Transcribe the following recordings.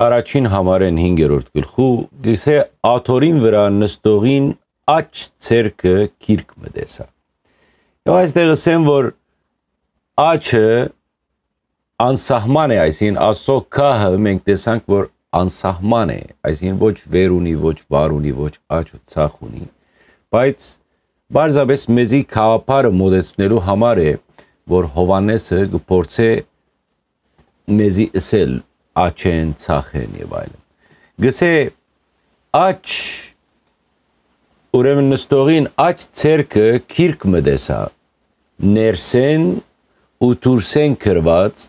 առաջին համարեն 5-րդ գլխու գիսե աթորին վրա նստողին աչ ցերկը քիրք մտեսա։ Եվ այստեղ ասեմ որ աչը անսահման է, այսին ասո քահը մենք տեսանք որ անսահման է, այսին ոչ վեր ունի, ոչ վար ունի, ոչ աչ ու ցախ ունի, բայց բարձաբես մեզի խաղապարը մոդեցնելու համար է, որ Հովանեսը գործե մեզի ասել աչեն, ցախեն եւ այլն։ Գսե աչ ուրեմն նստողին աչ ցերկը քիրք մդեսա ներսեն ու դուրսեն կրված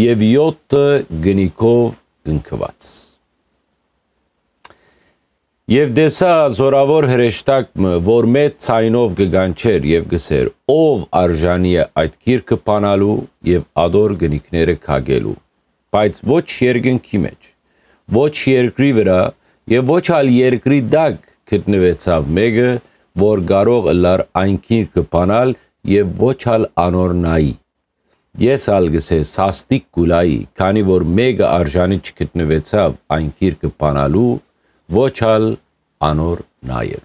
եւ 7 գնիկով գնկված Եվ դեսա զորավոր հրեշտակը, որ մեծ ցայնով կգանչեր եւ գսեր, ով արժանի է այդ քիրքը բանալու եւ ադոր գնիկները քագելու բայց ոչ երկնքի մեջ, ոչ երկրի վրա եւ ոչ ալ երկրի դակ գտնվեցավ մեկը, որ կարող լար այնքին կփանալ եւ ոչ ալ անորնայի։ Ես ալ գսե սաստիկ գուլայի, քանի որ մեկը արժանի չգտնվեցավ այնքին կփանալու, ոչ ալ անոր նայել։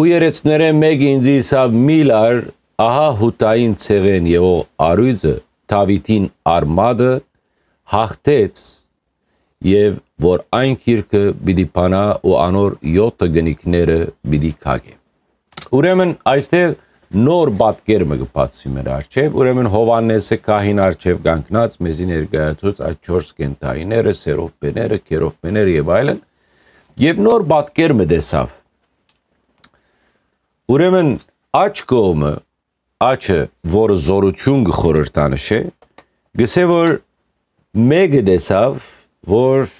Ու երեցները մեկ ինձ իսավ միլար ահա հուտային ցեղեն եւ արույցը Դավիթին արմադը հաղթեց եւ որ այն քիրքը պիտի փանա ու անոր 7 գնիկները պիտի քագե։ Ուրեմն այստեղ նոր պատկերը կբացվի մեր արչև, ուրեմն Հովանեսը քահին արչև կանգնած մեզի ներկայացուց այդ 4 կենթայիները, սերովպեները, քերովպեները եւ այլն, եւ նոր պատկերը դեսավ։ Ուրեմն աչ կողմը աչը, որը զորություն գխորհրդանշ է, գսե որ մեկը դեսավ, որ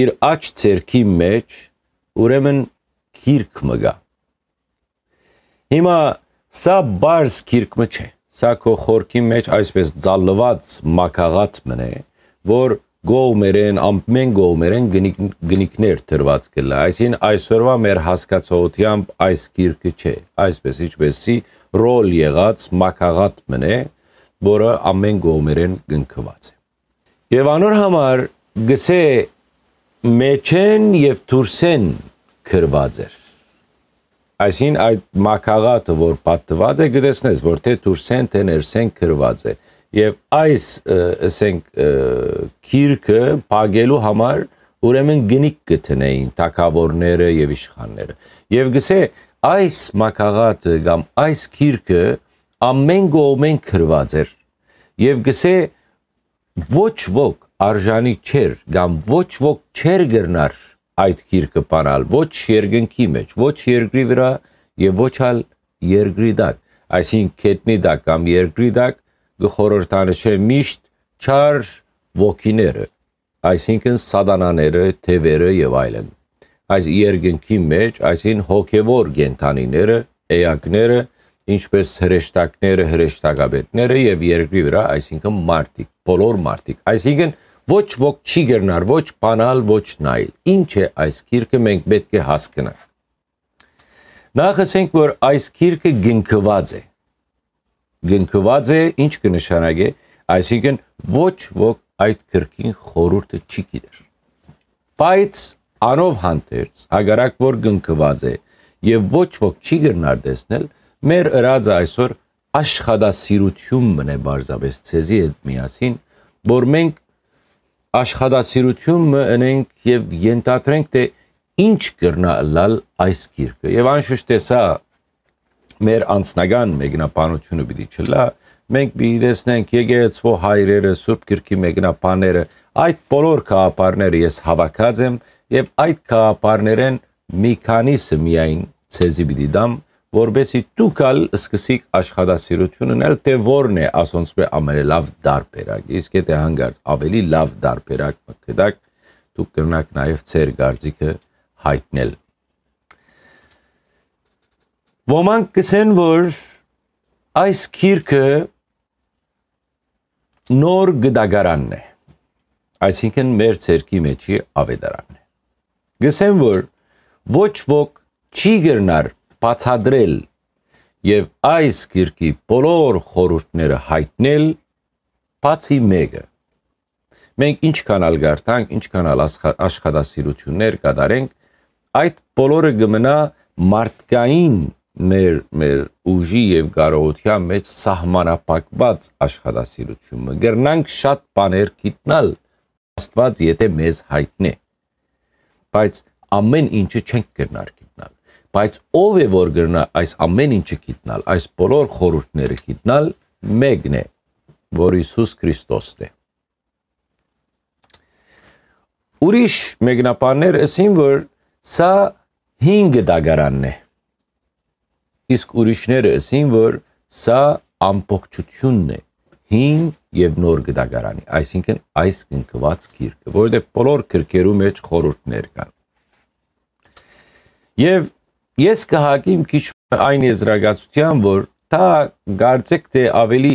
իր աչ ցերքի մեջ ուրեմն քիրք մգա։ Հիմա սա բարձ քիրքը չէ։ Սա քո խորքի մեջ այսպես ծալված մակաղատ մնե, որ գողմերեն, ամեն գողմերեն գնիկներ թրված կլա։ Այսին այսօրվա մեր հասկացողությամբ այս քիրքը չէ։ Այսպես ինչպեսի ռոլ եղած մակաղատ մնե, որը ամեն գոմերեն գնքված է։ Եվ անոր համար գսե մեջեն եւ դուրսեն քրված էր։ Այսին այդ մակաղատը, որ պատված է, գտեսնես, որ թե դուրսեն, թե ներսեն քրված է։ Եվ այս, ասենք, քիրքը փագելու համար ուրեմն գնիկ գտնեին թակավորները եւ իշխանները։ Եվ գսե այս մակաղատը կամ այս քիրքը ամեն կողմեն քրված էր եւ գսե ոչ ոք արժանի չեր կամ ոչ ոք չեր գրնար այդ քիրքը բանալ ոչ երկնքի մեջ ոչ երկրի վրա եւ ոչ ալ երկրի դակ այսինքն քետնի դակ կամ երկրի դակ գխորհրդանշե միշտ չար ոգիները այսինքն սատանաները թևերը եւ այլն այս երկնքի մեջ, այսին հոգևոր գենթանիները, էակները, ինչպես հրեշտակները, հրեշտակաբետները եւ երկրի վրա, այսինքն մարդիկ, բոլոր մարդիկ։ Այսինքն ոչ ոք չի գրնար, ոչ բանալ, ոչ նայել։ Ինչ է այս քիրքը մենք պետք է հասկանանք։ Նախ ասենք, որ այս քիրքը գնքված է։ Գնքված է, ինչ կնշանակե, այսինքն ոչ ոք այդ քրքին խորուրդը չի գիտեր։ Բայց անով հանդերձ հագարակ որ գնկված է եւ ոչ ոք չի գրնար տեսնել մեր ըրածը այսօր աշխատասիրություն մնե բարձավես ցեզի հետ միասին որ մենք աշխատասիրություն մնենք եւ ենթադրենք թե ինչ կրնա լալ այս գիրքը եւ անշուշտ է սա մեր անձնական մեկնաբանությունը պիտի չլա մենք պիտի տեսնենք եկեղեցվո հայրերը սուրբ գրքի մեկնաբանները այդ բոլոր քաղաքարները ես հավաքած եմ եւ այդ քաղաքարներեն մի քանիսը միայն ցեզի պիտի դամ որբեսի դուք ալ սկսիկ աշխատասիրություն ունել թե որն է ասոնցմե ամենալավ դարբերակ իսկ եթե հանգարց ավելի լավ դարբերակ մկդակ դուք կրնակ նաև ծեր գարձիկը հայտնել ոմանք կսեն որ այս քիրքը նոր գդագարանն է այսինքն մեր ցերկի մեջի ավետարանն Գսեմ որ ոչ ոք չի գրնար բացադրել եւ այս քիրքի բոլոր խորհուրդները հայտնել բացի մեկը մենք ինչքան ալ գարտանք, ինչքան ալ աշխատասիրություններ կատարենք, այդ բոլորը կմնա մարդկային մեր մեր ուժի եւ կարողության մեջ սահմանապակված աշխատասիրությունը գրնանք շատ բաներ գիտնալ աստված եթե մեզ հայտնի բայց ամեն ինչը չենք գրնար գիտնալ բայց ով է որ գրնա այս ամեն ինչը գիտնալ այս բոլոր խորհուրդները գիտնալ մեկն է որ Հիսուս Քրիստոսն է ուրիշ մեկնաբաններ ասին որ սա 5 դագարանն է իսկ ուրիշները ասին, որ սա ամբողջությունն է հին եւ նոր գդագարանի, այսինքն այս կնկված քիրքը, որովհետեւ բոլոր քրկերու մեջ խորհուրդներ կան։ Եվ ես կհակիմ քիչ այն եզրակացության, որ դա գարցեք թե ավելի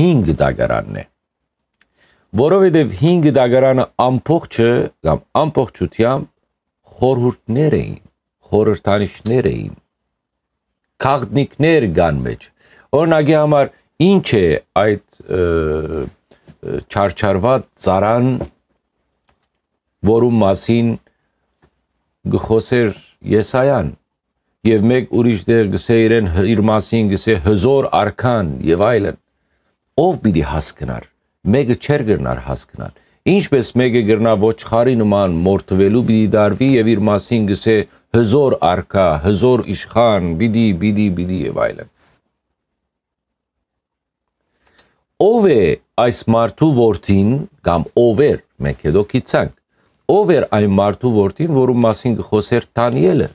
5 դագարանն է որովհետև 5 դագարանը ամբողջը կամ ամբողջությամբ խորհուրդներ էին, խորհրդանիշներ էին, քաղտնիկներ կան մեջ։ Օրինակի համար ինչ է այդ չարչարված ծարան, որում մասին գխոսեր Եսայան եւ մեկ ուրիշ դեր գսե իրեն իր մասին գսե հզոր արքան եւ այլն ով պիտի հասկնար մեկը չեր գրնար հասկնալ ինչպես մեկը գրնա ոչխարի նման մորթվելու պիտի դարվի եւ իր մասին գսե հզոր արքա, հզոր իշխան, բիդի, բիդի, բիդի եւ այլն։ Ով է այս մարդու որդին կամ ով էր, մենք հետո գիցանք։ Ով էր այն մարդու որդին, որում մասին գխոսեր Դանիելը։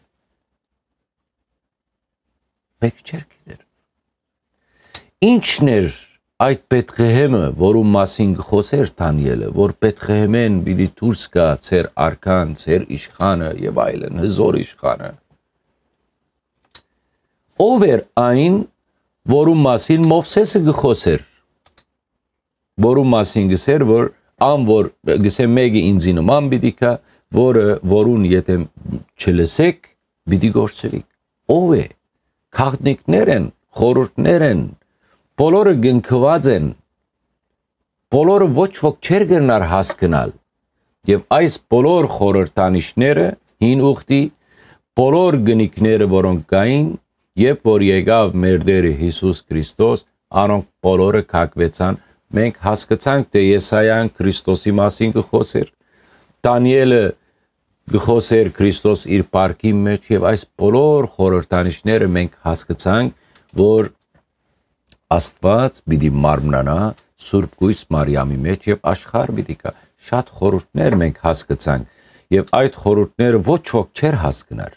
Մեկ չեր գիտեր։ Ինչն էր այդ Պետղեհեմը, որում մասին խոսեր Դանիելը, որ Պետղեհեմեն պիտի դուրս գա ծեր արքան, ծեր իշխանը եւ այլն, հզոր իշխանը։ Ով էր այն, որում մասին Մովսեսը գխոսեր, որում մասին գսեր, որ ան որ գսե մեկը ինձի նման պիտի կա, որը որուն եթե չլսեք, պիտի գործերիք։ Ով է։ Քաղտնիկներ են, խորհուրդներ են, բոլորը գնքված են բոլորը ոչ ոք չեր գնար հասկանալ եւ այս բոլոր խորհրդանիշները հին ուխտի բոլոր գնիկները որոնք կային երբ որ եկավ մեր Տեր Հիսուս Քրիստոս անոնք բոլորը կակվեցան մենք հասկացանք, թե Եսայան Քրիստոսի մասին գխոսեր, Դանիելը գխոսեր Քրիստոս իր парքի մեջ եւ այս բոլոր խորհրդանիշները մենք հասկացանք, որ Աստված պիտի մարմնանա Սուրբ Գույս Մարիամի մեջ եւ աշխարհ պիտի կա։ Շատ խորհուրդներ մենք հասկացանք եւ այդ խորհուրդները ոչ ոք չէր հասկնար։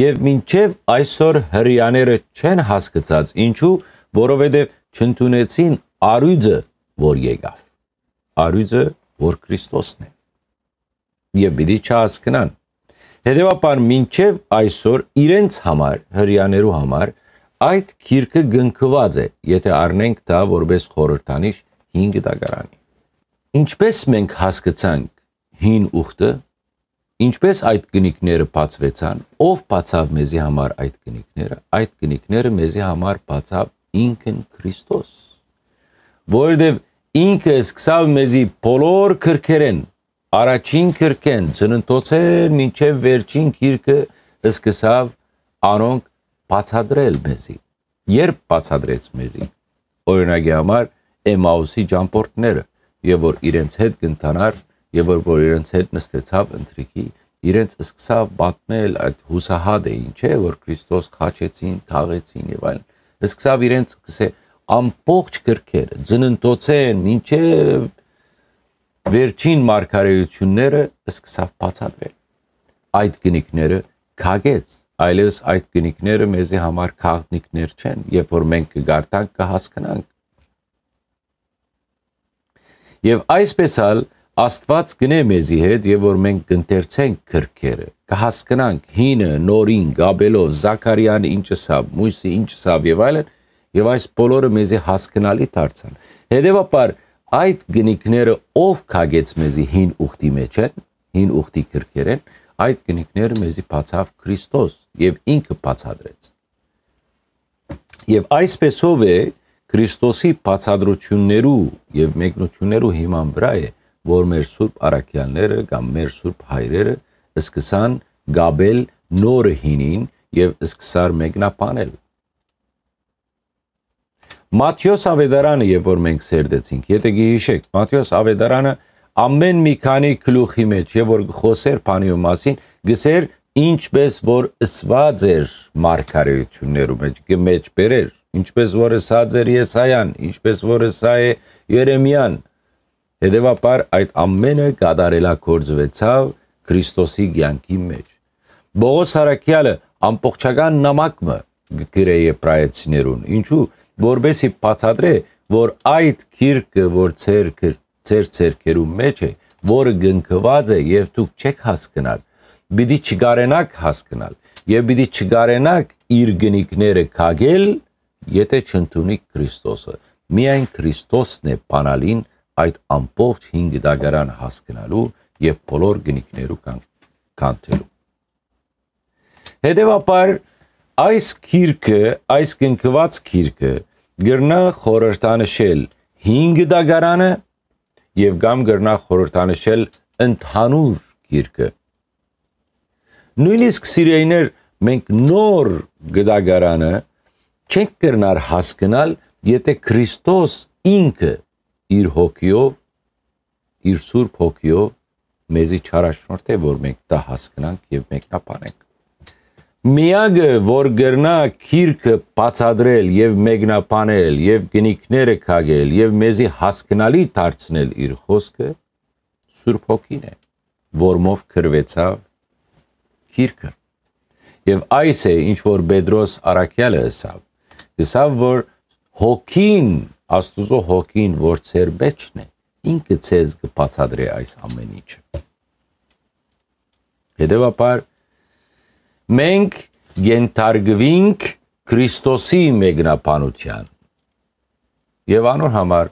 Եվ մինչև այսօր հрьяաները չեն հասկացած, ինչու, որովհետեւ չընդունեցին արույձը որ եկավ։ Արույցը, որ Քրիստոսն է։ Եվ պիտի չհասկնան։ Հետևաբար մինչև այսօր իրենց համար, հрьяաներու համար այդ քիրքը գնկված է, եթե առնենք դա որպես խորհրդանիշ 5 դագարանի։ Ինչպես մենք հասկացանք հին ուխտը, ինչպես այդ գնիկները բացվեցան, ով բացավ մեզի համար այդ գնիկները, այդ գնիկները մեզի համար բացավ ինքն Քրիստոս։ Որովհետև ինքը սկսավ մեզի բոլոր քրքերեն, առաջին քրքեն, ծննդոցեն մինչև վերջին քիրքը սկսավ անոնք բացադրել մեզի։ Երբ բացադրեց մեզի։ Օրինակի համար Էմաուսի ճամփորդները, եւ որ իրենց հետ կընթանար, եւ որ որ իրենց հետ նստեցավ ընտրիկի, իրենց սկսավ պատմել այդ հուսահատը ինչ է, որ Քրիստոս խաչեցին, թաղեցին եւ այլն։ Սկսավ իրենց կսե ամբողջ կրքերը, ծննդոցեն, ինչեւ վերջին մարգարեությունները սկսավ բացատրել։ Այդ գնիկները քագեց այլևս այդ գնիկները մեզի համար քաղտնիկներ չեն, երբ որ մենք կգարտանք կհասկանանք։ Եվ այսպես ալ Աստված գնե մեզի հետ եւ որ մենք կընթերցենք քրքերը, կհասկանանք հինը, նորին, Գաբելով, Զաքարիան ինչը սավ, Մույսի ինչը սավ եւ այլն, եւ այս բոլորը մեզի հասկանալի դարձան։ Հետևաբար այդ գնիկները ով քագեց մեզի հին ուխտի մեջ են, հին ուխտի քրքերեն, այդ գնիկները մեզի բացավ Քրիստոս եւ ինքը բացադրեց։ Եվ այսպեսով է Քրիստոսի բացադրություններու եւ մեկնություններու հիման վրա է որ մեր սուրբ արաքյանները կամ մեր սուրբ հայրերը սկսան գաբել նորը հինին եւ սկսար մեկնաբանել Մատթեոս Ավետարանը, երբ որ մենք սերդեցինք, եթե գիհիշեք, Մատթեոս Ավետարանը ամեն մի քանի գլուխի մեջ, եւ որ խոսեր բանի մասին, գսեր ինչպես որ ըսված էր մարգարեություններու մեջ, գմեջ բերեր, ինչպես որ ըսած էր Եսայան, ինչպես որ ըսա է Երեմիան։ Հետևաբար այդ ամենը կատարելակործվեցավ Քրիստոսի ցանկի մեջ։ Բողոս Հարակյալը ամբողջական նամակը գրե եբրայեցիներուն։ Ինչու որբեսի բացադրե, որ այդ քիրքը, որ ծեր ծեր ցերկերու մեջ է, որը գնկված է եւ դուք չեք հասկանալ, պիտի չգարենակ հասկանալ եւ պիտի չգարենակ իր գնիկները քագել, եթե չընդունիք Քրիստոսը։ Միայն Քրիստոսն է բանալին այդ ամբողջ 5 դագարան հասկանալու եւ բոլոր գնիկներու կան կանթելու։ Հետևաբար այս քիրքը, այս կնկված քիրքը գրնա խորհրդանշել 5 դագարանը եւ կամ գրնա խորհրդանշել ընդհանուր գիրքը նույնիսկ սիրեիներ մենք նոր գդագարանը չենք կրնար հասկանալ եթե Քրիստոս ինքը իր հոգիով իր սուրբ հոգիով մեզի չարաշնորհ թե որ մենք դա հասկանանք եւ մեկնաբանենք միագը որ գրնա քիրքը բացադրել եւ մեկնաբանել եւ գնիկները քագել եւ մեզի հասկանալի դարձնել իր խոսքը Սուրբ Հոգին է որմով քրվեցավ քիրքը եւ այս է ինչ որ Պետրոս Արաքյալը ասավ. Ասավ որ հոգին աստուծո հոգին որ ծեր մեջն է ինքը ցեզ կբացադրի այս ամեն ինչը հետեւաբար մենք գենթարգվինք Քրիստոսի մեկնաբանության։ Եվ անոր համար,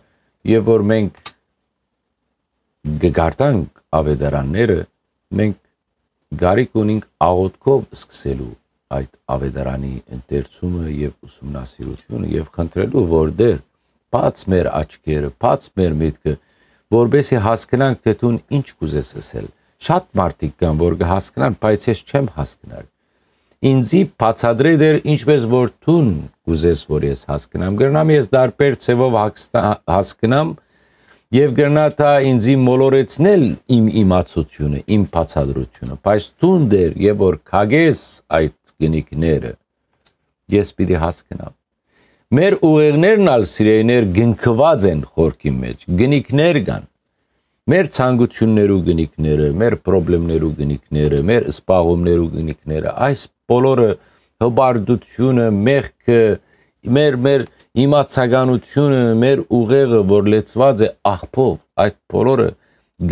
եւ որ մենք գարտանք ավետարանները, մենք գարիք ունենք աղոթքով սկսելու այդ ավետարանի ընթերցումը եւ ուսումնասիրությունը եւ խնդրելու որ դեր բաց մեր աչքերը, բաց մեր միտքը, որբեսի հասկանանք թե դու ինչ կուզես ասել։ Շատ մարդիկ կան, որ կհասկանան, բայց ես չեմ հասկանալ ինձի բացադրե դեր ինչպես որ թուն կուզես որ ես հասկանամ գրնամ ես դարբեր ցևով հասկանամ եւ գրնա թա ինձի մոլորեցնել իմ իմացությունը իմ բացադրությունը բայց թուն դեր եւ որ քագես այդ գնիկները ես պիտի հասկանամ մեր ուղեղներն ալ սիրեներ գնկված են խորքի մեջ գնիկներ կան մեր ցանկություններու գնիկները, մեր խնդիրներու գնիկները, մեր սպաղումներու գնիկները, այս բոլորը հբարդությունը, մեղքը, մեր մեր իմացականությունը, մեր ուղեղը, որ լեցված է աղբով, այդ բոլորը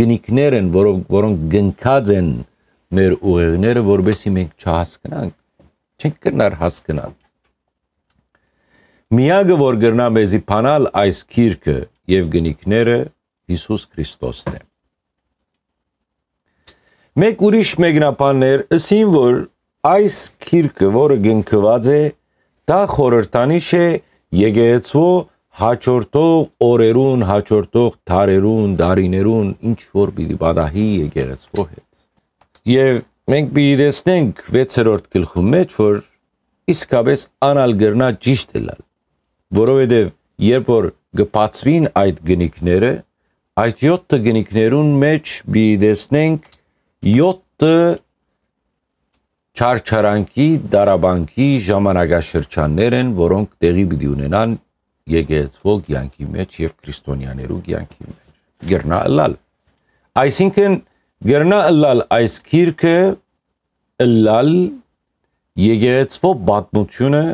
գնիկներ են, որոնք որոնք գնքած են մեր ուղեղները, որովհետեւ մենք չհասկանանք, չենք կրնար հասկանալ։ Միագը որ գրնա մեզի փանալ այս քիրքը եւ գնիկները Հիսուս Քրիստոսն է։ Մեկ ուրիշ մեկնաբաններ ըսին որ այս քիրքը, որը գնկված է, դա խորհրդանիշ է եկեղեցու հաջորդող օրերուն, հաջորդող դարերուն, դարիներուն ինչ որ պիտի բադահի եկեղեցու հետ։ Եվ մենք պիտի տեսնենք 6-րդ գլխում մեջ, որ իսկապես անալ գրնա ճիշտ է լալ, որովհետև երբ որ գբացվին այդ գնիկները, այդ 7 գնիկներուն մեջ բիդեսնենք 7 չարչարանքի դարաբանքի ժամանակաշրջաններ են, որոնք տեղի պիտի ունենան եկեղեցվո կյանքի մեջ եւ քրիստոնյաներու կյանքի մեջ։ Գրնա ըլալ։ Այսինքն գրնա ըլալ այս քիրքը ըլալ եկեղեցվո պատմությունը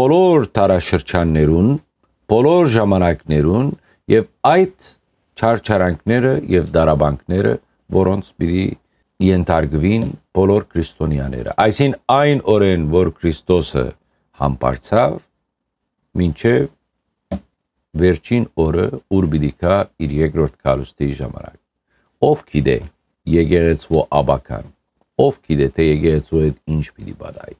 բոլոր տարաշրջաններուն, բոլոր ժամանակներուն եւ այդ չարչարանքները եւ դարաբանքները, որոնց պիտի ենթարկվին բոլոր քրիստոնյաները։ Այսին այն օրեն, որ Քրիստոսը համբարձավ, մինչև վերջին օրը ուր պիտի կա իր երկրորդ կալուստի ժամանակ։ Ով գիտե եկեղեցու աբական, ով գիտե թե եկեղեցու հետ ինչ պիտի բադայի։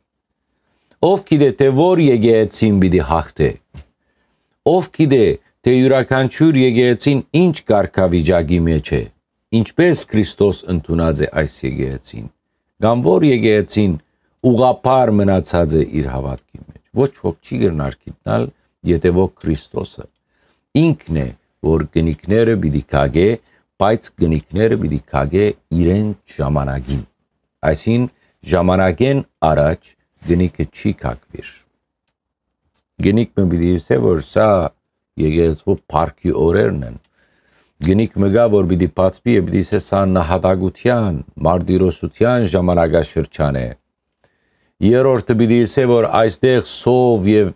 Ով գիտե թե որ եկեղեցին պիտի հաղթե։ Ով գիտե թե յուրաքանչյուր եկեղեցին ինչ կարգավիճակի մեջ է, ինչպես Քրիստոս ընդունած է այս եկեղեցին, կամ որ եկեղեցին ուղափար մնացած է իր հավատքի մեջ։ Ոչ ոք չի գրնար գիտնալ, եթե ոչ Քրիստոսը։ Ինքն է, որ գնիկները պիտի քագե, բայց գնիկները պիտի քագե իրեն ժամանակին։ Այսին ժամանակեն առաջ գնիկը չի քակվիր։ Գնիկը պիտի իսե, որ սա եկեղեցու парքի օրերն են Գնիկ մգա որ պիտի բացվի եւ պիտի սա նահատակության, մարտիրոսության ժամանակաշրջան է։ Երրորդը պիտի ասե որ այստեղ սով եւ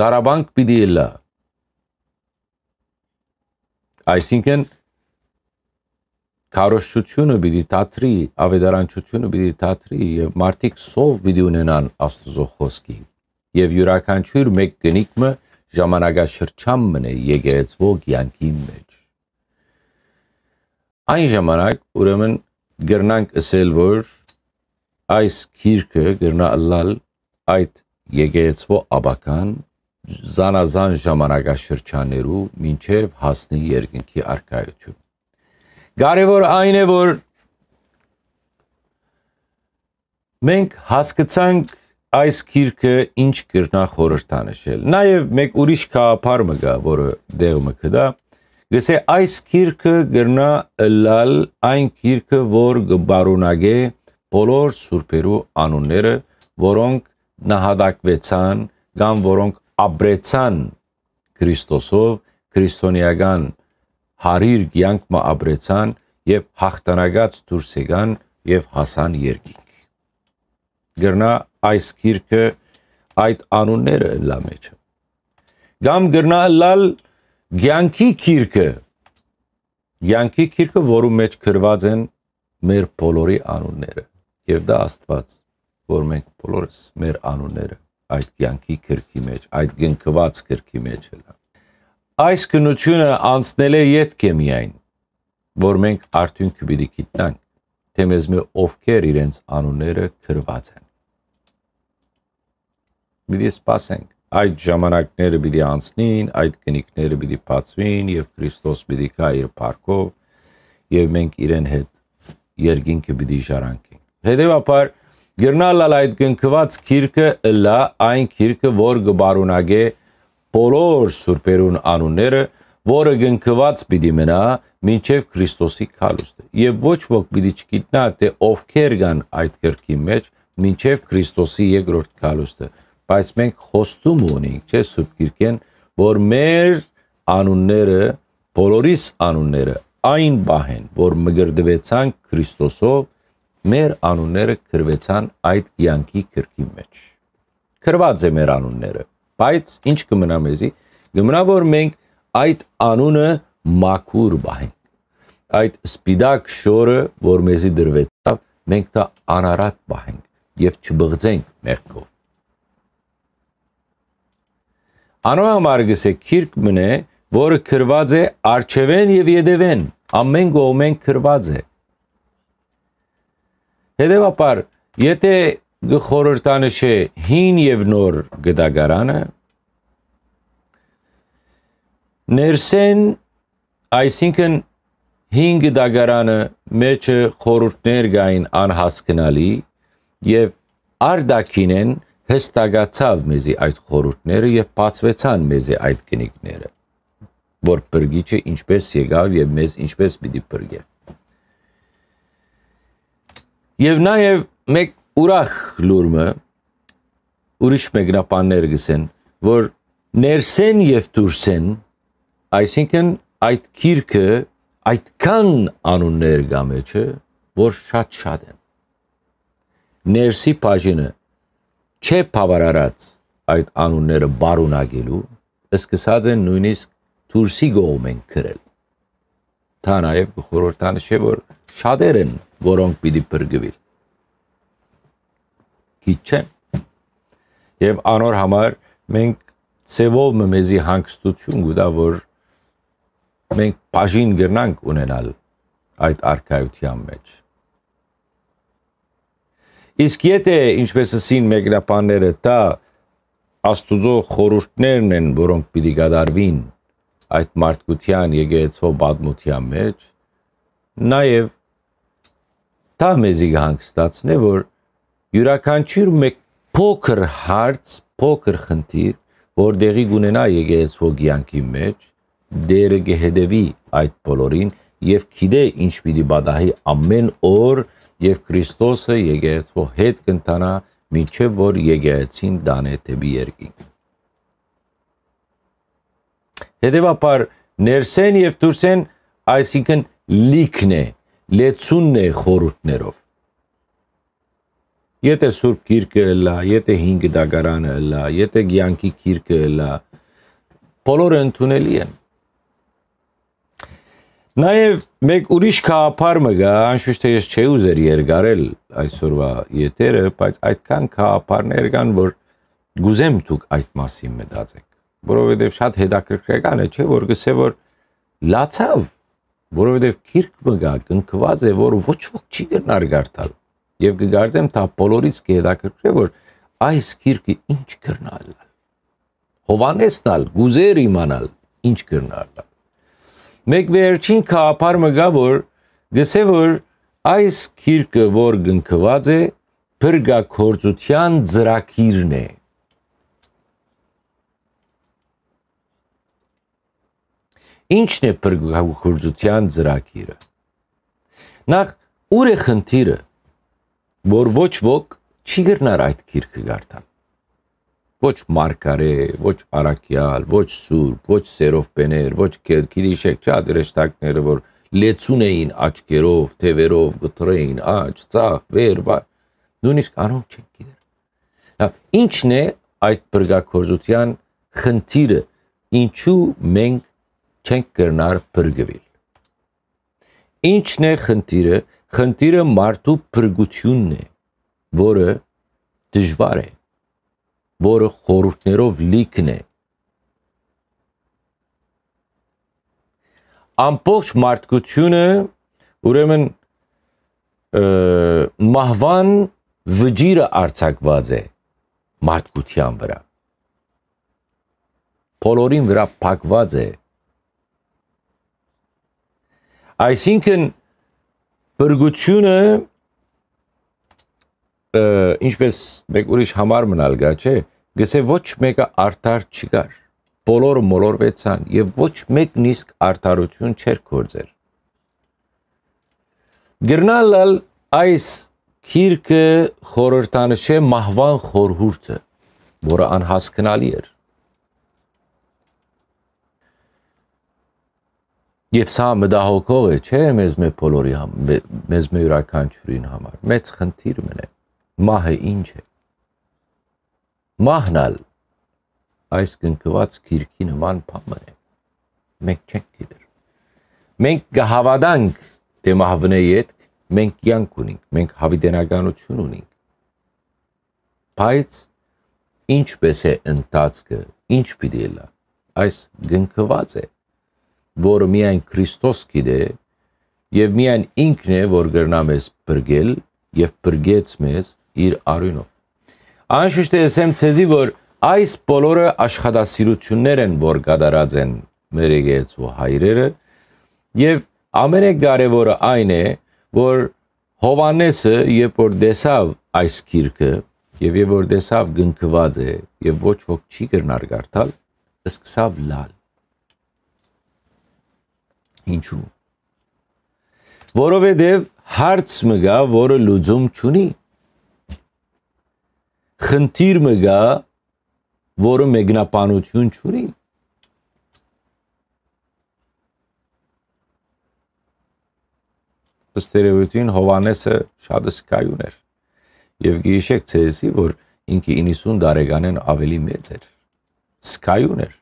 դարաբանք պիտի լա։ Այսինքն քարոշչությունը պիտի դատրի, ավետարանչությունը պիտի դատրի եւ մարդիկ սով պիտի ունենան Աստծո խոսքի։ Եվ յուրաքանչյուր մեկ գնիկը ժամանակաշրջան մնե եկեղեցվո կյանքի մեջ։ Այն ժամանակ ուրեմն գրնանք ասել որ այս քիրքը գրնա ըլլալ այդ եկեղեցվո աբական զանազան ժամանակաշրջաններու մինչև հասնի երկնքի արքայություն Կարևոր այն է, որ մենք հասկացանք այս քիրքը ինչ կրնա խորհրդանշել։ Նաև մեկ ուրիշ խաղապար մը կա, որը դեղ մը կդա, գսե այս քիրքը գրնա լալ այն քիրքը, որ գբարունագե բոլոր սուրբերու անունները, որոնք նահատակվեցան կամ որոնք ապրեցան Քրիստոսով, քրիստոնեական հարիր կյանք մը ապրեցան եւ հաղթանակած դուրս եկան եւ հասան երկինք։ Գրնա այս քիրքը այդ անունները լա մեջը։ Գամ գրնա լալ կյանքի քիրքը։ Կյանքի քիրքը, որում մեջ գրված են մեր բոլորի անունները եւ դա Աստված, որ մենք բոլորս մեր անունները այդ կյանքի քրքի մեջ, այդ գնկված քրքի մեջ լա այս քնությունը անցնել է յետք է միայն, որ մենք արդյունքը պիտի գիտնանք, թե մեզ մի ովքեր իրենց անունները գրված են։ Մենք սպասենք. Այդ ժամանակները պիտի անցնին, այդ կնիկները պիտի բացվին եւ Քրիստոս պիտի գա իր парքով եւ մենք իրեն հետ երկինքը պիտի ժարանքենք։ Հետևաբար Գերնալալ այդ կնքված քիրքը լա այն քիրքը, որ գ បาร ունագե բոլոր սուրբերուն անունները, որը գնկված պիտի մնա մինչև Քրիստոսի քալուստը։ Եվ ոչ ոք պիտի չգիտնա, թե ովքեր կան այդ գրքի մեջ մինչև Քրիստոսի երկրորդ քալուստը։ Բայց մենք խոստում ունենք, չէ, սուրբ գիրքեն, որ մեր անունները, բոլորիս անունները այն բահեն, որ մգրդվեցան Քրիստոսով, մեր անունները գրվեցան այդ կյանքի գրքի մեջ։ Գրված է մեր անունները Բայց ինչ կմնա մեզի։ Կմնա որ մենք այդ անունը մաքուր բահենք։ Այդ սպիդակ շորը, որ մեզի դրվեցավ, մենք դա անարատ բահենք եւ չբղծենք մեղքով։ Անոհամար գսե քիրք մնե, որը քրված է արջևեն եւ յետևեն, ամեն կողմեն քրված է։ Հետևաբար, եթե գխորհրդանշե հին եւ նոր գդագարանը ներսեն այսինքն հին գդագարանը մեջը խորհուրդներ գային անհասկանալի եւ արդակինեն հստակացավ մեզի այդ խորհուրդները եւ բացվեցան մեզի այդ կնիկները որ բրգիչը ինչպես եկավ եւ մեզ ինչպես պիտի բրգե եւ նաեւ մեկ ուրախ լուրմը ուրիշ մեկնաբաններ գսեն, որ ներսեն եւ դուրսեն, այսինքն այդ քիրքը այդքան անուններ գա մեջը, որ շատ-շատ են։ Ներսի բաժինը չէ բավարարած այդ անունները բարունակելու, սկսած են նույնիսկ դուրսի գողմ են գրել։ Դա նաև խորհրդանշ է, որ շատեր են, որոնք պիտի բրգվիլ քիչ չէ։ Եվ անոր համար մենք ծևով մեզի հանգստություն գուտա, որ մենք բաժին գրնանք ունենալ այդ արքայության մեջ։ Իսկ եթե ինչպես ասին մեկնաբանները դա Աստուծո խորհուրդներն են, որոնք պիտի գադարվին այդ մարդկության եկեղեցու պատմության մեջ, նաև դա մեզի հանգստացնե, որ յուրաքանչյուր մեկ փոքր հարց, փոքր խնդիր, որ դեղի գունենա եկեղեցու կյանքի մեջ, դերը կհետևի այդ բոլորին եւ գիտե ինչ պիտի բադահի ամեն օր եւ Քրիստոսը եկեղեցու հետ կընթանա միջև որ եկեղեցին դանե դեպի երկինք։ Հետևաբար ներսեն եւ դուրսեն այսինքն լիքն է, լեցունն է խորհուրդներով։ Եթե Սուրբ Գիրքը լա, եթե 5 դագարանը լա, եթե ցանկի Գիրքը լա, բոլորը ընդունելի են։ Նաև մեկ ուրիշ խաղապար մը գա, անշուշտ ես չէ ուզեր երգարել այսօրվա եթերը, բայց այդքան խաղապարներ կան, որ գուզեմ դուք այդ մասին մտածեք, որովհետև շատ հետաքրքրական է, չէ, որ գսե որ լացավ, որովհետև քիրք մը գա, կնքված է, որ ոչ ոք չի գնար գարտալ։ Եվ կգարձեմ դա բոլորից կհետաքրքրե, որ այս քիրքը ինչ կրնալ։ Հովանեսնալ, գուզեր իմանալ, ինչ կրնալ մեկ վերջին խաղապար մգա որ գսե որ այս քիրկը որ գնքված է փրկակորցության ծրակիրն է Ինչն է փրկակորցության ծրակիրը Նախ ուր է խնդիրը որ ոչ ոք չի գրնար այդ քիրկը գարտան ոչ մարգարե, ոչ արաքյալ, ոչ սուրբ, ոչ սերովպեներ, ոչ գիտիշեք, չէ, դրեշտակները, որ լեցուն էին աչքերով, թևերով, գտրեին, աչ, ցախ, վեր, վար։ Նույնիսկ անոնք չեն գիտեր։ Լավ, ի՞նչն է այդ բրգակորզության խնդիրը, ինչու մենք չենք կրնար բրգվել։ Ինչն է խնդիրը։ Խնդիրը մարդու բրգությունն է, որը դժվար է որը խորհուրդներով լիքն է։ Ամբողջ մարդկությունը ուրեմն մահվան վճիրը արցակված է մարդկության վրա։ Բոլորին վրա փակված է։ Այսինքն բրգությունը ինչպես մեկ ուրիշ համար մնալ գա, չէ, գսե ոչ մեկը արդար չկար։ Բոլորը մոլորվեցան եւ ոչ մեկն իսկ արդարություն չէր կործեր։ Գրնալալ այս քիրքը խորհրդանշե մահվան խորհուրդը, որը անհասկանալի էր։ Եվ սա մտահոգող է, չէ՞ մեզ մեր բոլորի համ, մեզ մեր յուրաքանչյուրին համար։ Մեծ խնդիր մնա։ Մահը ինչ է մահնալ այս կնկված քիրքի նման բան է մենք չենք գիտեր մենք կհավատանք թե մահվնե յետ մենք կյանք ունենք մենք հավիտենականություն ունենք բայց ինչպես է ընթացքը ինչ պիտի լա այս գնկված է որը միայն Քրիստոս գիտե եւ միայն ինքն է որ գրնա մեզ բրգել եւ բրգեց մեզ իր արյունով Անշուշտ եմ ցեզի, որ այս բոլորը աշխատասիրություններ են, որ կատարած են մեր եկեղեցու հայրերը եւ ամենակարևորը այն է, որ Հովանեսը երբ որ դեսավ այս քիրքը եւ երբ որ դեսավ գնկված է եւ ոչ ոք չի կրնար գարտալ, սկսավ լալ։ Ինչու՞։ Որովհետեւ հարց մը գա, որը լուծում չունի խնդիր մը գա, որը մեկնաբանություն չունի։ Ըստերեյութին Հովանեսը շատ սկայուն էր։ Եվ գիշեք ցեսի, որ ինքը 90 տարեկանեն ավելի մեծ էր։ Սկայուն էր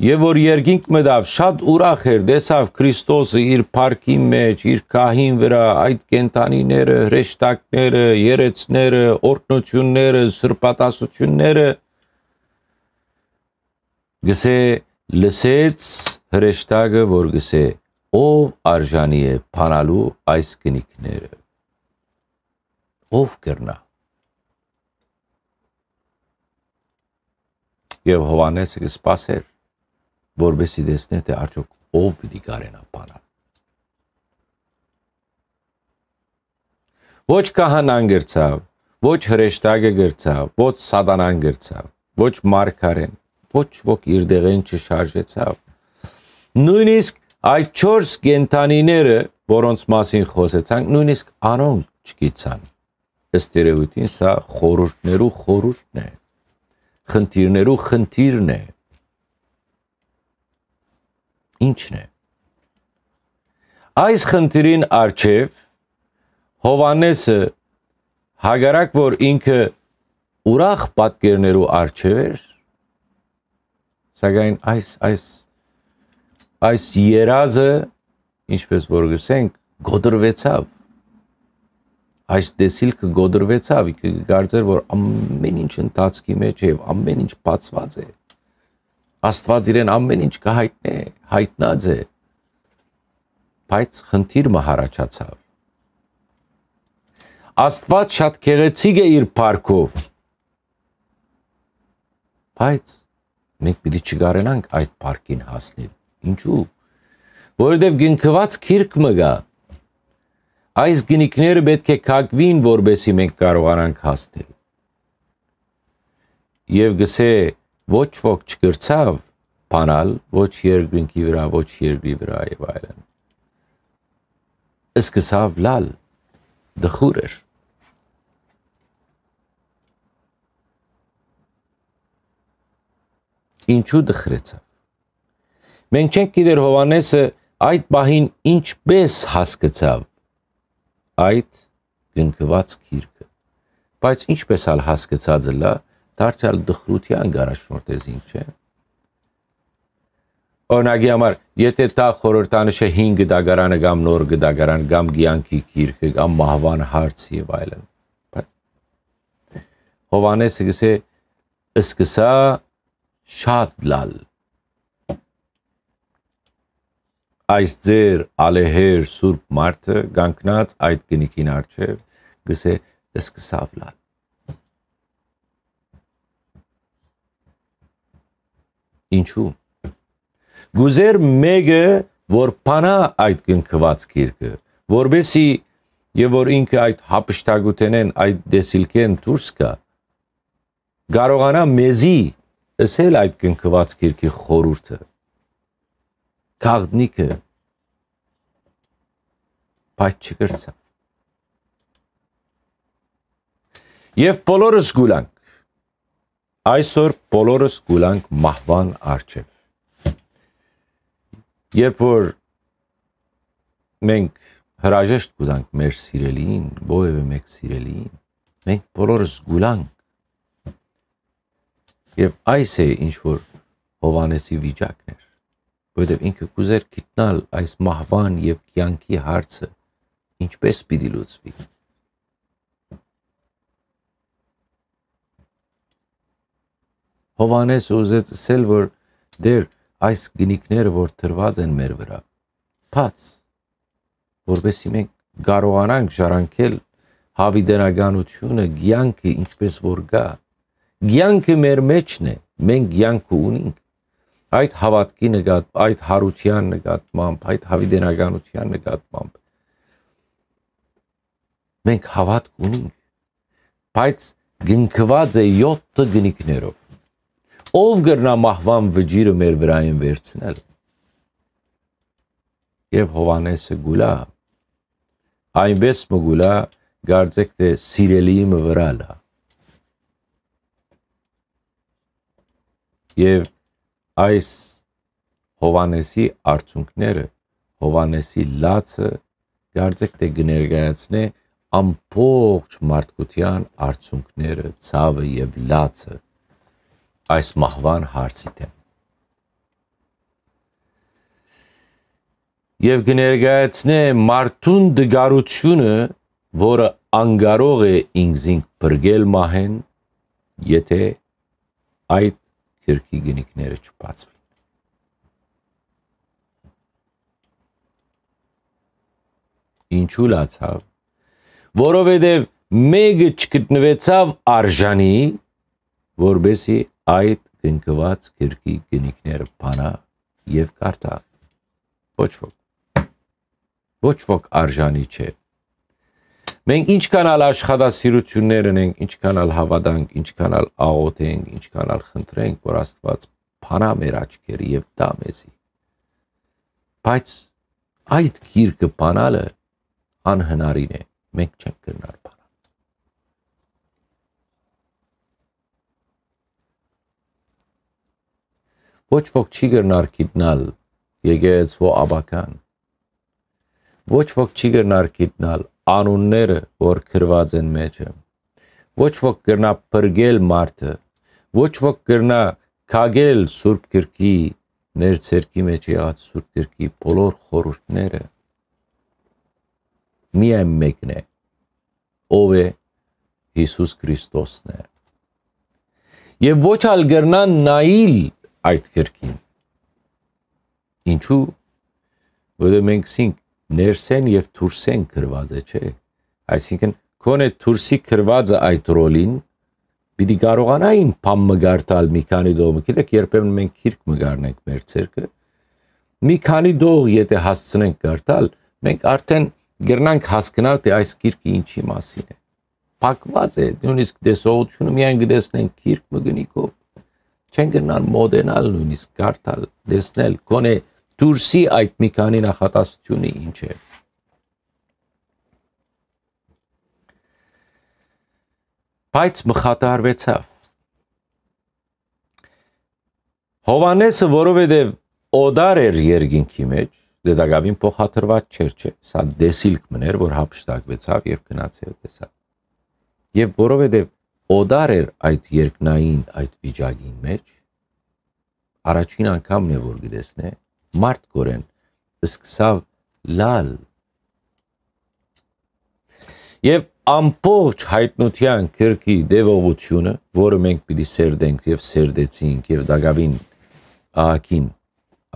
Եվ որ երկինք մտավ, շատ ուրախ էր, տեսավ Քրիստոսը իր парքի մեջ, իր քահին վրա, այդ կենթանիները, հրեշտակները, երեցները, օրտնությունները, սրբատասությունները գսե լսեց հրեշտակը, որ գսե ով արժանի է փանալու այս գնիկները։ Ով կերնա։ Եվ Հովանեսը կսպասեր որբեսի դեսնե թե արդյոք ով պիտի կարենա բանալ ոչ կահանան գրծավ ոչ հրեշտակը գրծավ ոչ սատանան գրծավ ոչ մարգարեն ոչ ոք իր դեղեն չշարժեցավ նույնիսկ այդ 4 կենթանիները որոնց մասին խոսեցանք նույնիսկ անոնք չգիտան ըստ երևույթին սա խորհուրդներու խորհուրդն է խնդիրներու խնդիրն է ինչն է? Այս խնդիրին արչև Հովանեսը հագարակ որ ինքը ուրախ պատկերներու արչև էր սակայն այս այս այս երազը ինչպես որ գսենք գոդրվեցավ այս դեսիլքը գոդրվեցավ, կարծեր որ ամեն ինչ ընթացքի մեջ է եւ ամեն ինչ բացված է։ Աստված իրեն ամեն ինչ կհայտնե, հայտնած է։ Բայց խնդիրը հարաճացավ։ Աստված շատ քեղեցիկ է իր парքով։ Բայց մենք պիտի չգարենանք այդ парքին հասնել։ Ինչու՞։ Որովհետև գնքված քիրք մգա։ Այս գնիկները պետք է քակվին, որբեսի մենք կարողանանք հասնել։ Եվ գսե ոչ ոք չգրցավ բանալ ոչ երկրինքի վրա, ոչ երկրի վրա եւ այլն։ Սկսավ լալ դխուր էր։ Ինչու դխրեցավ։ Մենք չենք գիտեր Հովանեսը այդ բահին ինչպես հասկացավ այդ գնկված քիրքը բայց ինչպես ալ հասկացած լա դարձյալ դխրության գարաշնորտեզին չէ օրինակի համար եթե դա խորհրդանիշը 5 դագարանը կամ նոր դագարան կամ գյանքի քիրքը կամ մահվան հարց եւ այլն բայց Հովանեսը գսե սկսա շատ լալ այս ձեր ալեհեր սուրբ մարդը գանկնած այդ գնիկին արջև գսե սկսավ լալ ինչու գուզեր մեգը որ փանա այդ գնքված գիրքը որբեսի եւ որ ինքը այդ հապշտագութենեն այդ դեսիլկեն դուրս կա կարողանա մեզի ասել այդ գնքված գիրքի խորուրդը քաղտնիկը բայց չկրցավ։ Եվ բոլորս գուլանք, այսօր բոլորս գուլանք մահվան արջև։ Երբ որ մենք հրաժեշտ կուտանք մեր սիրելիին, ովևէ մեկ սիրելիին, մենք բոլորս գուլանք։ Եվ այս է ինչ որ Հովանեսի վիճակն էր որովհետև ինքը կուզեր գտնալ այս մահվան եւ կյանքի հարցը ինչպես պիտի լուծվի։ Հովանես ուզեց ասել, որ դեր այս գնիկները, որ թրված են մեր վրա, բաց, որովհետեւ մենք կարողանանք ժառանգել հավիդենականությունը, ցանկը ինչպես որ գա։ Ցանկը մեր մեջն է, մենք ցանկը ունենք այդ հավատքի նկատ, այդ հարության նկատմամբ, այդ հավիդենականության նկատմամբ մենք հավատք ունենք, բայց գնքված է 7 գնիկներով։ Ով գրնա մահվան վճիրը մեր վրային վերցնել։ Եվ Հովանեսը գուլա, այնպես մգուլա, գարձեք թե սիրելիի մը վրա լա։ Եվ այս Հովանեսի արցունքները, Հովանեսի լացը կարծեք թե կներկայացնե ամբողջ մարդկության արցունքները, ցավը եւ լացը այս մահվան հարցի դեմ։ Եվ կներկայացնե մարդուն դգարությունը, որը անգարող է ինքզինք բրգել մահեն, եթե այդ քրքի գնիկները չբացվին։ Ինչու լացավ։ Որովհետև մեկը չգտնվեցավ արժանի, որբեսի այդ կնկված քրկի գնիկները բանա եւ կարտա ոչ ոք ոչ ոք արժանի չէ մենք ինչքանալ աշխատասիրություններ ունենք ինչքանալ հավատանք ինչքանալ աղոթենք ինչքանալ խնդրենք որ Աստված փանա մեր աչքերը եւ տա մեզի բայց այդ գիրկը բանալը անհնարին է մենք չենք կրնար բանալ ոչ ոք չի կրնար գիտնալ եկեղեցվո աբական ոչ ոք չի կրնար գիտնալ անունները որ գրված են մեջը ոչ ոք կրնա բրգել մարդը ոչ ոք կրնա քագել Սուրբ Գրքի ներցերքի մեջ եղած Սուրբ Գրքի բոլոր խորհուրդները միայն մեկն է ով է Հիսուս Քրիստոսն է եւ ոչ ալ գրնան նայիլ այդ գրքին ինչու որը մենք սինք ներսեն եւ դուրսեն գրված է չէ այսինքն քոնե դուրսի գրվածը այդ ռոլին պիտի կարողանային փամ մգարտալ մի քանի դող, գիտեք, երբեմն մենք քիրք մգարնենք մեր ցերկը։ Մի քանի դող եթե հասցնենք գարտալ, մենք արդեն գրնանք հասկանալ, թե այս քիրքը ինչի մասին է։ Փակված է, նույնիսկ դեսողությունը միայն գտեսնենք քիրք մգնիկով։ Չեն գնալ մոդենալ նույնիսկ գարտալ, դեսնել, կոնե դուրսի այդ մի քանի նախատասությունը ինչ է։ բայց մխատարվեցավ։ Հովանեսը, որովհետև օդար էր երկինքի մեջ, դետագավին փոխադրված չէր, չէ, սա դեսիլք մներ, որ հապշտակվեցավ եւ գնացել տեսա։ Եվ որովհետև օդար էր այդ երկնային այդ վիճակին մեջ, առաջին անգամն է որ գտեսնե, մարդ կորեն սկսավ լալ։ Եվ ամբողջ հայտնության քրկի դեվողությունը, որը մենք պիտի սերդենք եւ սերդեցինք եւ դակավին ահակին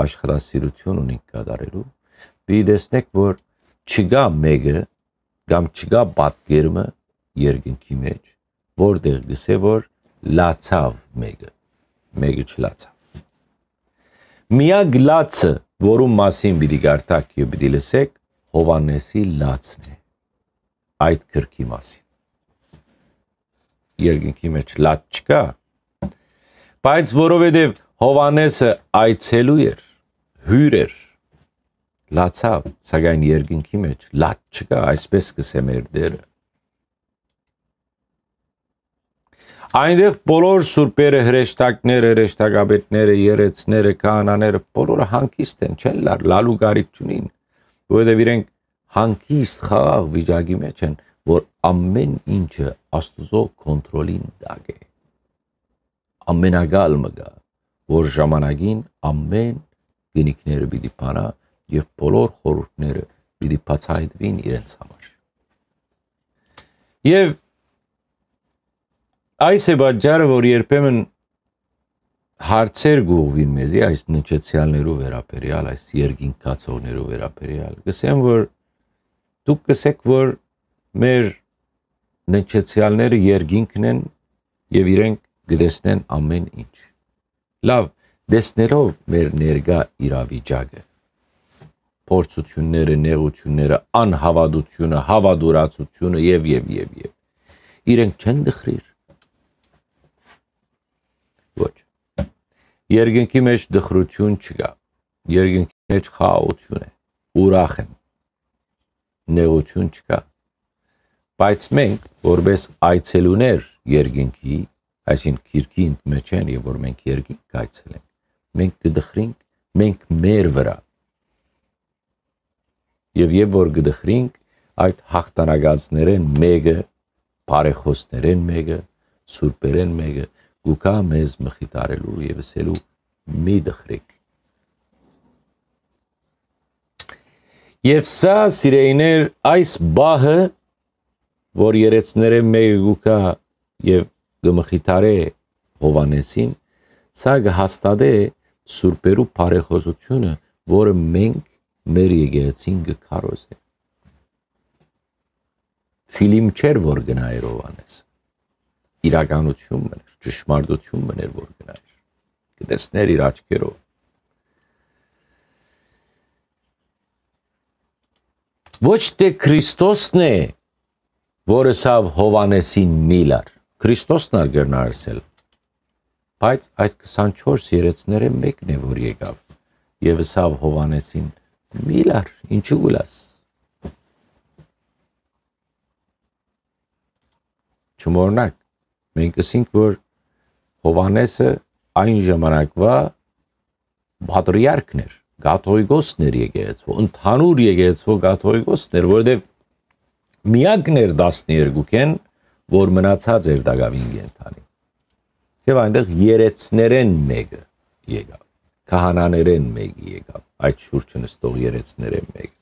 աշխատասիրություն ունենք կատարելու, պիտի տեսնեք, որ չկա մեկը կամ չկա պատկերումը երկնքի մեջ, որտեղ գսե որ լացավ մեկը, մեկը չլացավ։ Միակ լացը, որում մասին պիտի գարտակ եւ պիտի լսեք, Հովանեսի լացն է այդ գրքի մասին։ Երկինքի մեջ լաց չկա, բայց որովհետև Հովանեսը այցելու էր, հյուր էր, լացավ, սակայն երկինքի մեջ լաց չկա, այսպես կսեմ էր դերը։ Այնտեղ բոլոր սուրբերը, հրեշտակները, հրեշտակաբետները, երեցները, քահանաները բոլորը հանգիստ են, չեն լար, լալու գարիք չունին, որովհետև իրենք հանկիստ խաղաղ վիճակի մեջ են, որ ամեն ինչը Աստուծո կոնտրոլին տակ է։ Ամենագալը գա, որ ժամանակին ամեն գնիկները պիտի փանա եւ բոլոր խորհուրդները պիտի բացահայտվին իրենց համար։ Եվ այս է բաժարը, որ երբեմն հարցեր գողվին մեզի այս նչեցյալներու վերապերյալ, այս երկինք կացողներու վերապերյալ։ Գսեմ, որ դուք կսեք, որ մեր նչեցյալները երգինքն են եւ իրենք գտեսնեն ամեն ինչ։ Լավ, դեսներով մեր ներգա իրավիճակը փորձությունները, նեղությունները, անհավատությունը, հավատուրացությունը եւ եւ եւ եւ իրենք չեն դխրիր։ Ոչ։ Երկնքի մեջ դխրություն չկա։ Երկնքի մեջ խաղաղություն է։ Ուրախ եմ նեղություն չկա։ Բայց մենք, որպես այցելուներ երկինքի, այսին քիրքի մեջ են եւ որ մենք երկինք այցելենք, մենք կդխրինք մենք մեր վրա։ Եվ եւ որ կդխրինք այդ հաղթանակածներեն մեկը, բարեխոսներեն մեկը, սուրբերեն մեկը գուկա մեզ մխիտարելու եւ ասելու մի դխրիկ Եվ սա սիրեիներ այս բահը, որ երեցները մեր գուկա եւ գմխիթարե Հովանեսին, սա կհաստատե սուրբերու բարեխոսությունը, որը մենք մեր եկեղեցին կքարոզե։ Ֆիլմ չէր որ գնայր Հովանես։ Իրականություն մներ, ճշմարտություն մներ որ գնայր։ կտեսներ իր աչքերով ոչ թե Քրիստոսն է որը սավ Հովանեսին միլար Քրիստոսն ար գրնարսել բայց այդ 24 երեցները մեկն է որ եկավ եւ սավ Հովանեսին միլար ինչու գուլաս Չմոռնակ Մենք ասենք, որ Հովանեսը այն ժամանակվա պատրիարքն էր, Գաթոյգոսն էր եկեղեցու, ընդհանուր եկեղեցու Գաթոյգոսն էր, որովհետև միակն էր 12-ին, որ մնացած էր Դագավին գենթանի։ Եվ այնտեղ երեցներեն մեկը եկավ, քահանաներեն մեկը եկավ, այդ շուրջը նստող երեցներեն մեկը։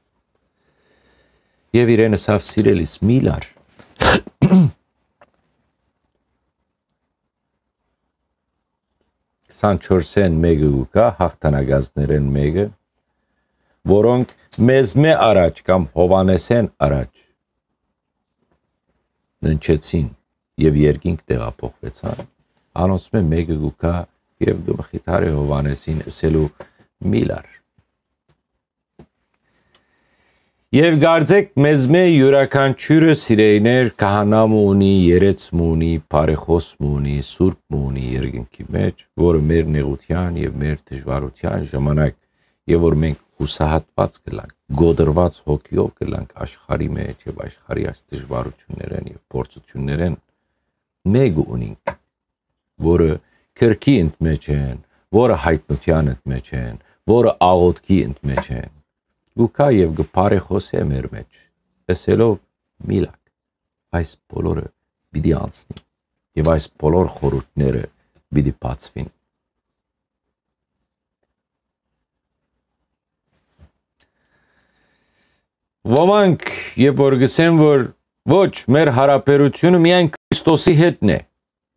Եվ իրեն ասավ սիրելիս մի լար, 24-են մեկը կա, հաղթանագազներեն մեկը, որոնք մեզ մե առաջ կամ Հովանեսեն առաջ ննչեցին եւ երկինք տեղափոխվեցան։ Անոնց մե մեկը կա եւ գմխիթարի Հովանեսին ասելու միլար Եվ գարձեք մեզ մե յուրաքանչյուրը սիրեյներ կահանամ ունի, երեցմ ունի, բարեխոսմ ունի, սուրբ ունի երկինքի մեջ, որը մեր նեղության եւ մեր դժվարության ժամանակ եւ որ մենք հուսահատված կլանք, գոդրված հոգիով կլանք աշխարի մեջ եւ աշխարի այս դժվարություններեն եւ փորձություններեն մեկ ունենք, որը քրքի ընդմեջ են, որը հայտնության ընդմեջ են, որը աղոթքի ընդմեջ են։ Գուկա եւ գփարե խոսե մեր մեջ, ասելով միլակ այս բոլորը պիտի անցնի եւ այս բոլոր խորհուրդները պիտի բացվին Ոմանք երբ որ գսեն որ ոչ մեր հարաբերությունը միայն Քրիստոսի հետն է։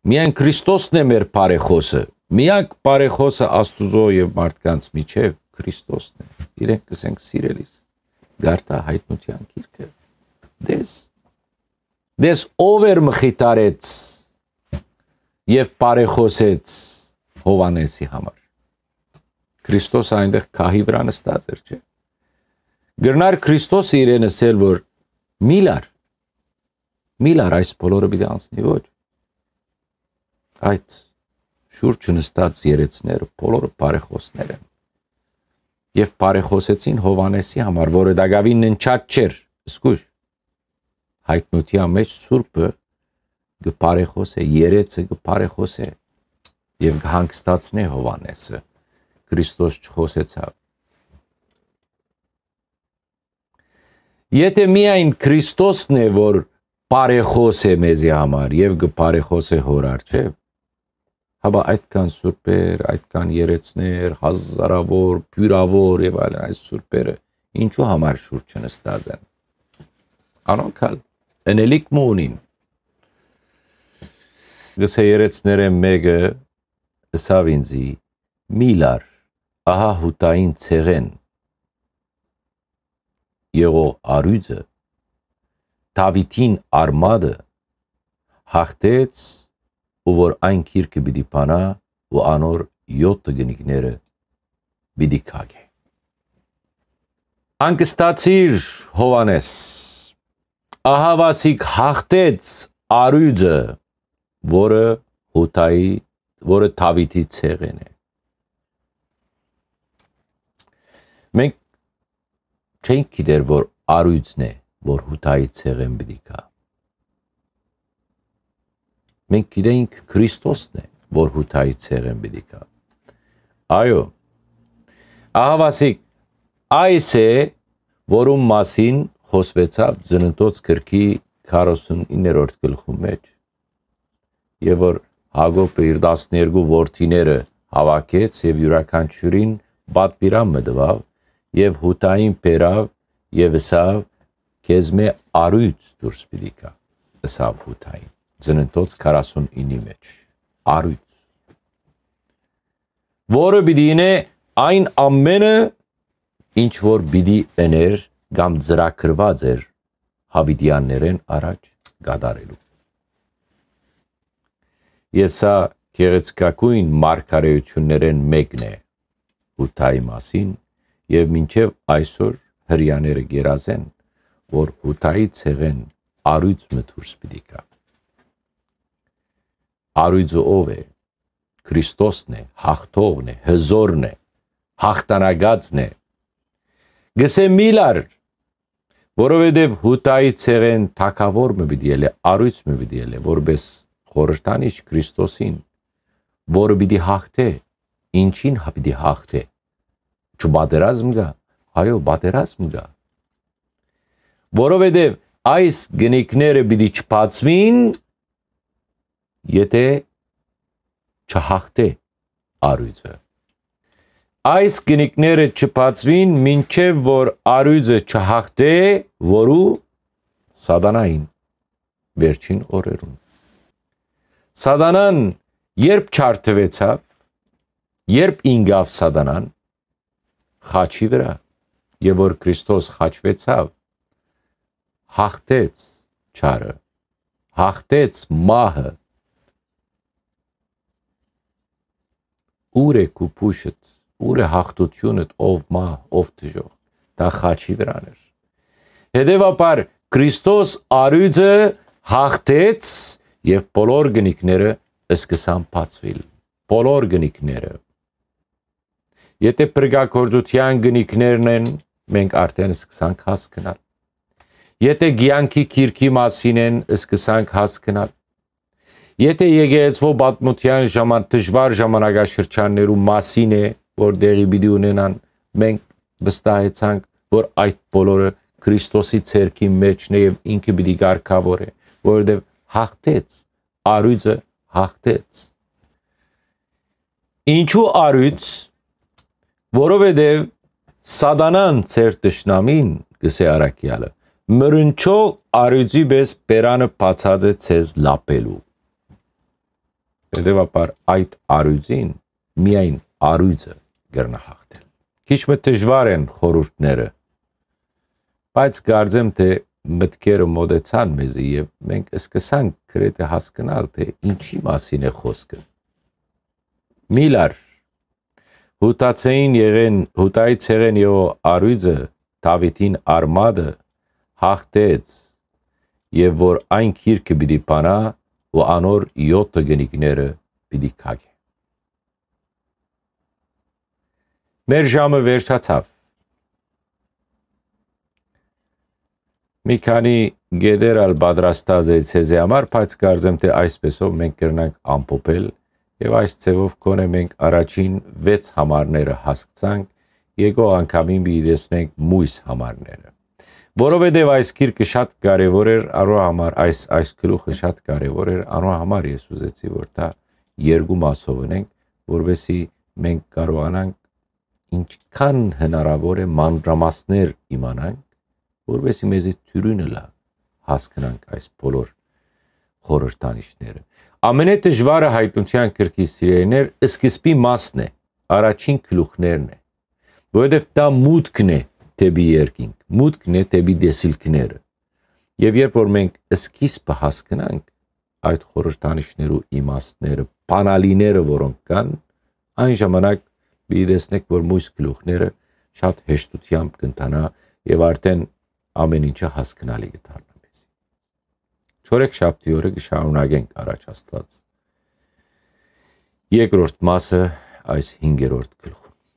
Միայն Քրիստոսն է մեր բարեխոսը։ Միակ բարեխոսը Աստուծո եւ մարդկանց միջև Քրիստոսն է։ Իրենք կսենք սիրելիս։ Գարտա հայտնության գիրքը։ Դես Դես ով էր մխիթարեց եւ բարեխոսեց Հովանեսի համար։ Քրիստոս այնտեղ քահի վրա նստած էր, չէ՞ Գրնար Քրիստոսը իրեն ասել, որ միլար միլար այս բոլորը պիտի անցնի ոչ այդ շուրջ նստած երեցները բոլորը բարեխոսներ են եւ բարեխոսեցին Հովանեսի համար, որը դակավին ննչած չէր, սկուշ հայտնության մեջ սուրբը գպարեխոսե երեցը գպարեխոսե եւ հանգստացնե Հովանեսը Քրիստոս չխոսեցավ Եթե միայն Քրիստոսն է, որ բարեխոս է մեզի համար եւ գբարեխոս է հոր արչեւ, հաբա այդքան սուրբեր, այդքան երեցներ, հազարավոր, բյուրավոր եւ այլն այս սուրբերը ինչու համար շուրջը նստած են։ Անոնքալ ընելիք մունին։ Գսե երեցները մեկը ըսավ ինձի միլար ահա հուտային ցեղեն եղող արույցը Դավիթին արմադը հաղթեց ու որ այն քիրքը պիտի բանա ու անոր 7 գնիկները պիտի քագե Անկստացիր Հովանես ահավասիկ հաղթեց արույցը որը հութայի որը Դավիթի ցեղեն է մենք չենք գիտեր, որ արույցն է, որ հութայի ցեղեն պիտի գա։ Մենք գիտենք Քրիստոսն է, որ հութայի ցեղեն պիտի գա։ Այո։ Ահավասիկ այս է, որում մասին խոսվեցավ ծննդոց գրքի 49-րդ գլխում մեջ։ Եվ որ Հակոբը իր 12 որդիները հավաքեց եւ յուրաքանչյուրին պատվիրան մտավ եւ հութային բերավ եւ ըսավ քեզ մե արույց դուրս պիտի գա ըսավ հութային ծննդոց 49-ի մեջ առույց որը պիտի ինե այն ամենը ինչ որ պիտի էներ կամ ծրակրված էր հավիտյաններեն առաջ գադարելու եւ սա գեղեցկագույն մարգարեություններեն մեկն է հութայի մասին եւ մինչեւ այսօր հрьяաները գերազեն որ հութայի ցեղեն արույց մթուրս պիտի կա Արույցը ով է։ Քրիստոսն է, հաղթողն է, հզորն է, հաղթանագածն է։ Գսե միլար, որովհետև հուտայի ցեղեն թակավոր մը պիտի ելե, արույց մը պիտի ելե, որբես խորհրդանիշ Քրիստոսին, որը պիտի հաղթե, ինչին հա պիտի հաղթե։ Չբادرազմ գա, այո, բادرազմ գա։ Որովհետև այս գնիկները պիտի չփածվին եթե չհաղթե արույցը այս գնիկները չփածվին մինչև որ արույցը չհաղթե որու սատանային վերջին օրերուն սատանան երբ չարթվեցավ երբ ինգավ սատանան խաչի վրա եւ որ Քրիստոս խաչվեցավ հաղթեց չարը հաղթեց մահը ուր է քու փուշդ ուր է հաղթությունդ ով մա ով դժող դա խաչի վրան էր հետևաբար Քրիստոս արույցը հաղթեց եւ բոլոր գնիկները սկսան բացվել բոլոր գնիկները եթե բրգակորձության գնիկներն են մենք արդեն սկսանք հասկանալ եթե գյանքի քիրքի մասին են սկսանք հասկանալ Եթե եկեղեցվո պատմության ժաման դժվար ժամանակաշրջաններու մասին է, որ դերի պիտի ունենան, մենք վստահեցանք, որ այդ բոլորը Քրիստոսի ցերքի մեջն է եւ ինքը պիտի գարկավորե, որովհետեւ հաղթեց, արույցը հաղթեց։ Ինչու արույց, որովհետեւ սատանան ցեր տշնամին գսե արակյալը մրնչող արույցի պես բերանը բացած է ցեզ լապելու։ Հետևաբար այդ արույցին միայն արույցը գրնահաղթել։ Քիչ մը դժվար են խորհուրդները, բայց կարծեմ թե մտքերը մոդեցան մեզի եւ մենք սկսանք գրեթե հասկանալ թե ինչի մասին է խոսքը։ Միլար հուտացեին եղեն հուտայից եղեն եւ արույցը Դավիթին արմադը հաղթեց եւ որ այն քիրքը պիտի բանա ու անոր 7 գնիկները պիտի քագե Մեր ժամը վերջացավ։ Մի քանի գեդեր ալ պատրաստած է ցեզի համար, բայց կարծեմ թե այսպեսով մենք կրնանք ամփոփել եւ այս ցևով կոնե մենք առաջին 6 համարները հասկացանք, եկող անգամին բիդեսնենք մույս համարները։ Որովհետև այս քիրքը շատ կարևոր էր արո համար, այս այս գլուխը շատ կարևոր էր արո համար ես ուզեցի որ դա երկու մասով ունենք, որովհետեւ մենք կարողանանք ինչքան հնարավոր է մանրամասներ իմանանք, որովհետեւ մեզի թյուրինը լա հասկանանք այս բոլոր խորհրդանիշները։ Ամենադժվարը հայտնության քրկի սիրելիներ սկիզբի մասն է, առաջին գլուխներն է, որովհետեւ դա մուտքն է դեպի երկինք, մուտքն է դեպի դեսիլքները։ Եվ երբ որ մենք սկիզբը հասկանանք այդ խորհրդանիշներու իմաստները, բանալիները, որոնք կան, այն ժամանակ Պիտի որ մույս գլուխները շատ հեշտությամբ կընթանա եւ արդեն ամեն ինչը հասկանալի կդառնա մեզ։ Չորեք շաբթի օրը կշարունակենք առաջ Աստված։ Երկրորդ մասը այս 5-րդ գլխ